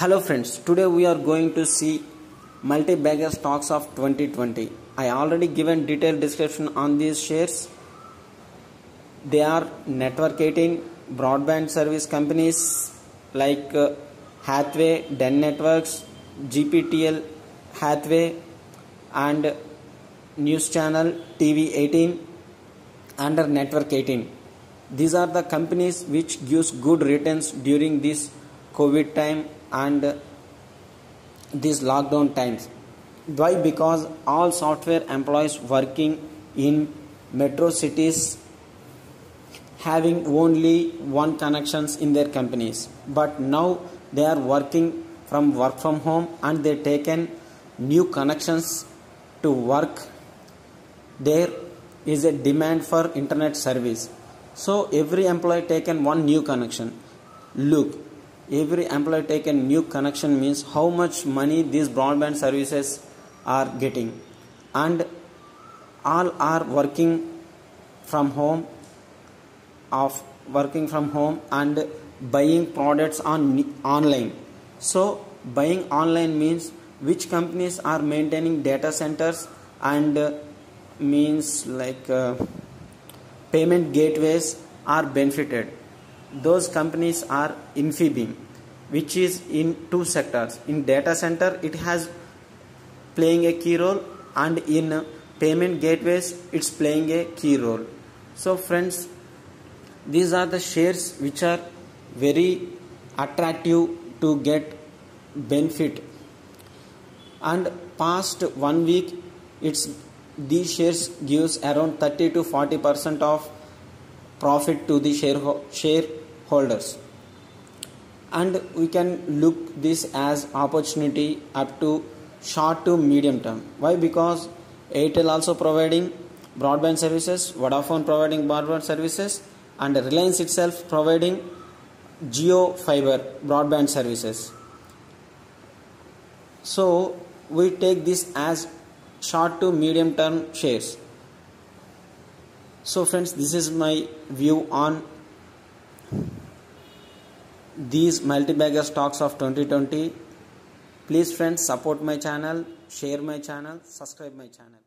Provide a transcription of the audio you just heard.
Hello friends, today we are going to see multi-bagger stocks of 2020. I already given detailed description on these shares. They are network 18 broadband service companies like uh, Hathway, Den Networks, GPTL, Hathway and News Channel TV 18 under Network 18. These are the companies which gives good returns during this COVID time and these lockdown times. Why? Because all software employees working in metro cities having only one connections in their companies but now they are working from work from home and they taken new connections to work there is a demand for internet service so every employee taken one new connection look every employee taken new connection means how much money these broadband services are getting. And all are working from home of working from home and buying products on online. So buying online means which companies are maintaining data centers and uh, means like uh, payment gateways are benefited those companies are infibeam which is in two sectors. In data center it has playing a key role and in payment gateways it's playing a key role. So friends these are the shares which are very attractive to get benefit. And past one week it's these shares gives around 30 to 40 percent of profit to the share shareholders. And we can look this as opportunity up to short to medium term. Why? Because airtel also providing broadband services vodafone providing broadband services and reliance itself providing Jio fiber broadband services. So we take this as short to medium term shares so friends this is my view on these multi-bagger stocks of 2020 please friends support my channel share my channel subscribe my channel